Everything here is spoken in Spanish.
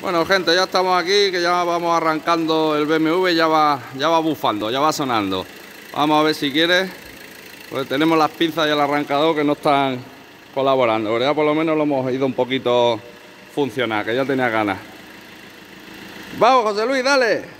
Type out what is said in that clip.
Bueno, gente, ya estamos aquí, que ya vamos arrancando el BMW, ya va, ya va bufando, ya va sonando. Vamos a ver si quiere. Pues tenemos las pinzas y el arrancador que no están colaborando, pero ya por lo menos lo hemos ido un poquito funcionar, que ya tenía ganas. Vamos, José Luis, dale.